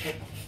Okay.